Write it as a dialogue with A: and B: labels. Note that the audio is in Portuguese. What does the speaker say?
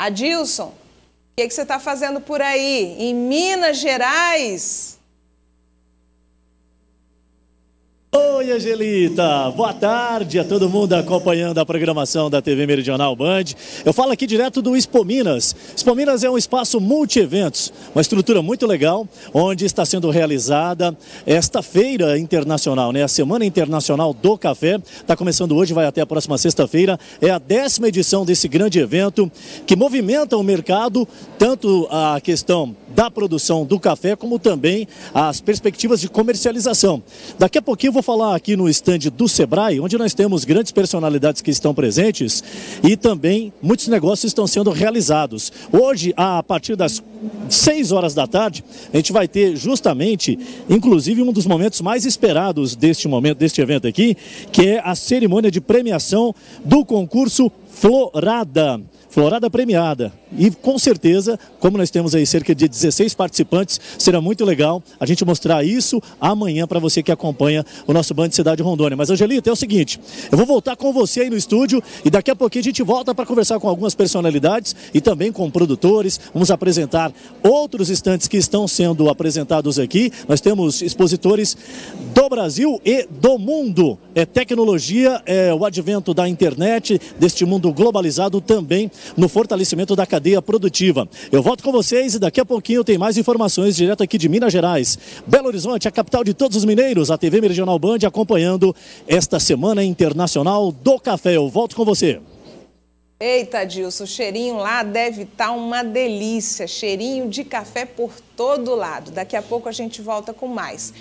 A: Adilson, o que, que você está fazendo por aí? Em Minas Gerais?
B: Oi, Angelita! Boa tarde a todo mundo acompanhando a programação da TV Meridional Band. Eu falo aqui direto do Expo Minas. Expo Minas é um espaço multi-eventos, uma estrutura muito legal, onde está sendo realizada esta feira internacional, né? A Semana Internacional do Café. Está começando hoje, vai até a próxima sexta-feira. É a décima edição desse grande evento que movimenta o mercado, tanto a questão da produção do café, como também as perspectivas de comercialização. Daqui a pouquinho eu vou falar aqui no estande do Sebrae, onde nós temos grandes personalidades que estão presentes e também muitos negócios estão sendo realizados. Hoje, a partir das 6 horas da tarde, a gente vai ter justamente, inclusive, um dos momentos mais esperados deste momento, deste evento aqui, que é a cerimônia de premiação do concurso Florada. Florada premiada. E com certeza, como nós temos aí cerca de 16 participantes, será muito legal a gente mostrar isso amanhã para você que acompanha o nosso Band Cidade Rondônia. Mas Angelita, é o seguinte, eu vou voltar com você aí no estúdio e daqui a pouquinho a gente volta para conversar com algumas personalidades e também com produtores. Vamos apresentar outros estantes que estão sendo apresentados aqui. Nós temos expositores do Brasil e do mundo. É tecnologia, é o advento da internet, deste mundo globalizado também no fortalecimento da cadeia produtiva. Eu volto com vocês e daqui a pouquinho tem mais informações direto aqui de Minas Gerais. Belo Horizonte, a capital de todos os mineiros, a TV Meridional Band acompanhando esta Semana Internacional do Café. Eu volto com você.
A: Eita, Dilson, o cheirinho lá deve estar tá uma delícia. Cheirinho de café por todo lado. Daqui a pouco a gente volta com mais.